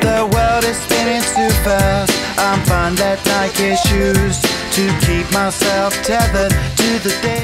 The world is spinning too fast. I'm fine that Nike shoes to keep myself tethered to the day.